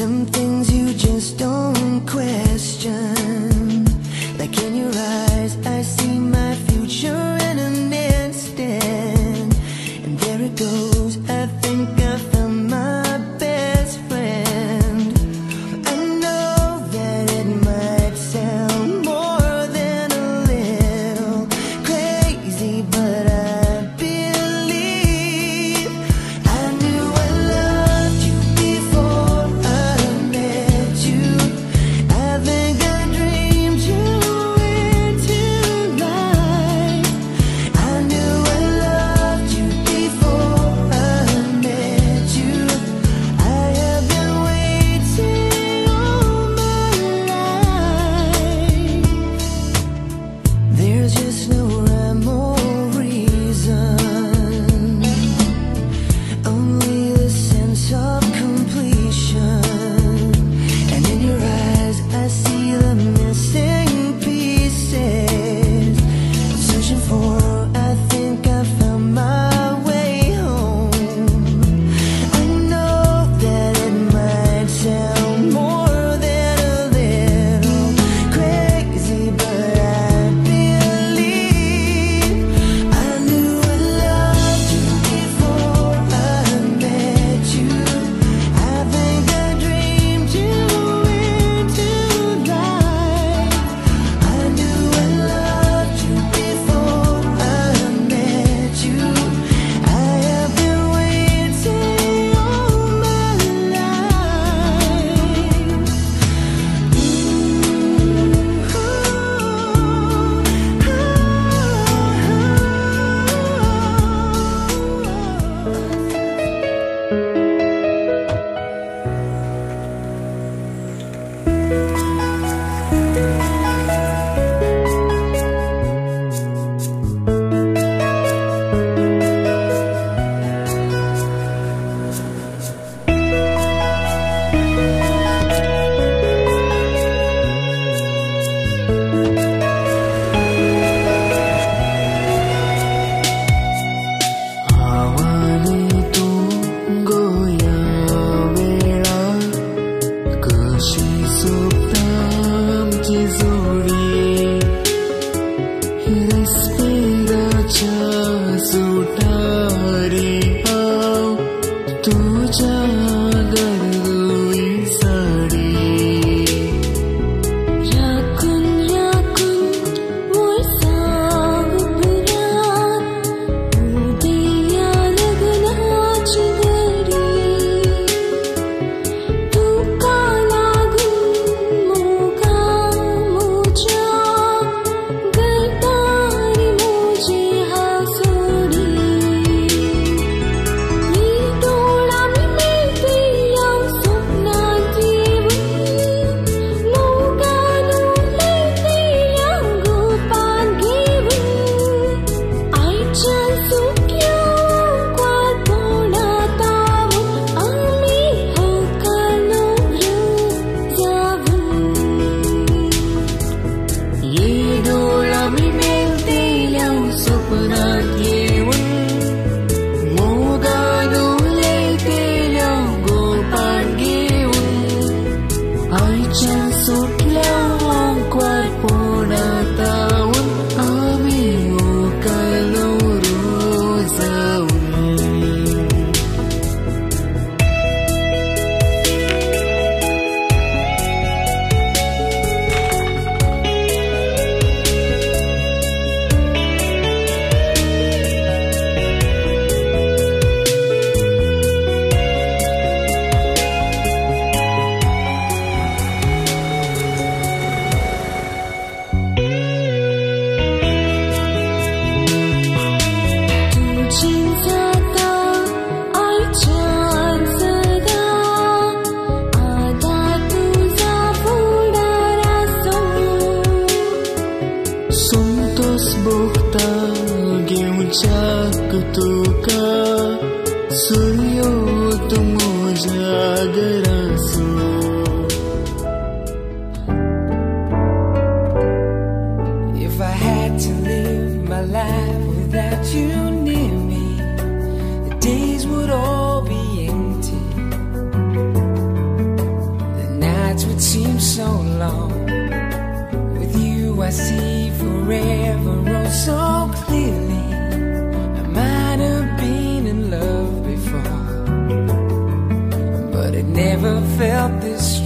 Some things you just don't question Like in your ride? chờ dù का सुनियो तुम जागरा सुनो। If I had to live my life without you near me The days would all be empty. The nights would seem so long. With you I see forever oh this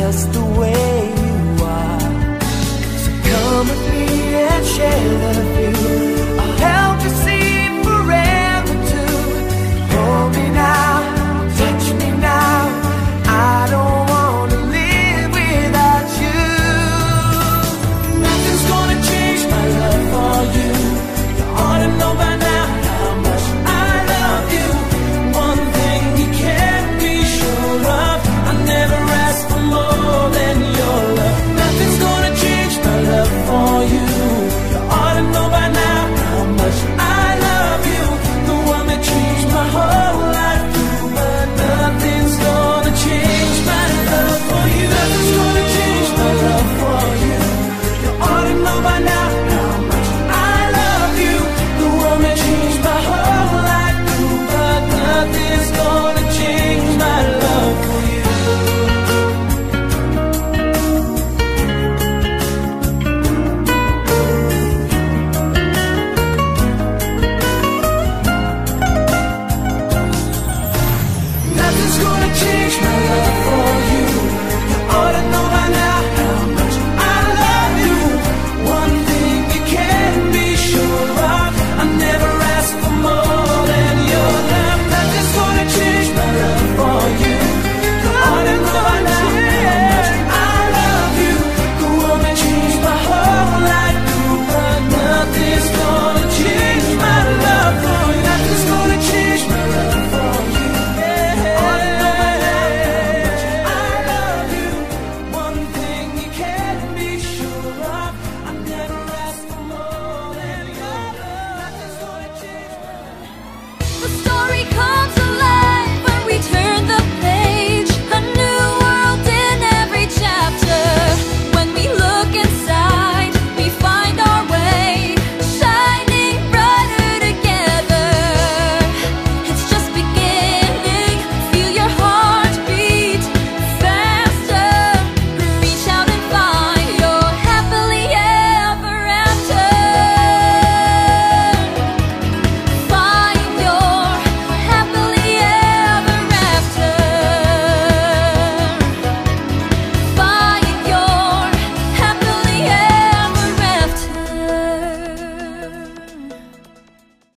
just the way you are. So come with me and share the